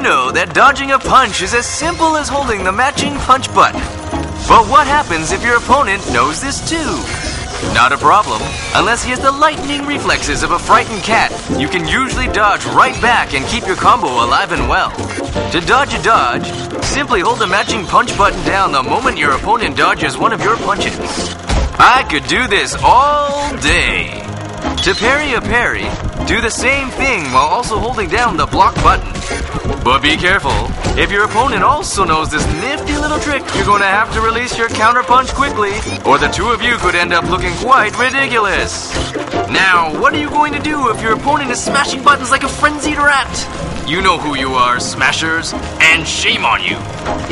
that dodging a punch is as simple as holding the matching punch button. But what happens if your opponent knows this too? Not a problem. Unless he has the lightning reflexes of a frightened cat, you can usually dodge right back and keep your combo alive and well. To dodge a dodge, simply hold the matching punch button down the moment your opponent dodges one of your punches. I could do this all day. To parry a parry, do the same thing while also holding down the block button. But be careful. If your opponent also knows this nifty little trick, you're going to have to release your counter punch quickly, or the two of you could end up looking quite ridiculous. Now, what are you going to do if your opponent is smashing buttons like a frenzied rat? You know who you are, Smashers, and shame on you.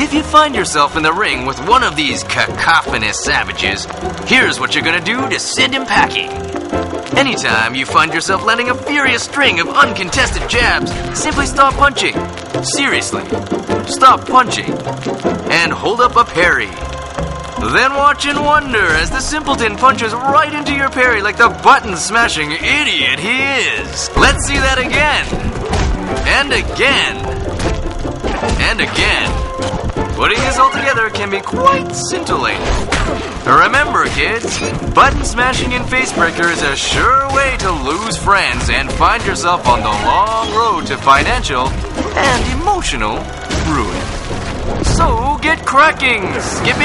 If you find yourself in the ring with one of these cacophonous savages, here's what you're gonna do to send him packing. Anytime you find yourself landing a furious string of uncontested jabs, simply stop punching. Seriously, stop punching. And hold up a parry. Then watch and wonder as the simpleton punches right into your parry like the button smashing idiot he is. Let's see that again. And again. And again. Putting this all together can be quite scintillating. Remember, kids, button smashing and facebreaker is a sure way to lose friends and find yourself on the long road to financial and emotional ruin. So get cracking, Skippy!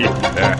yeah.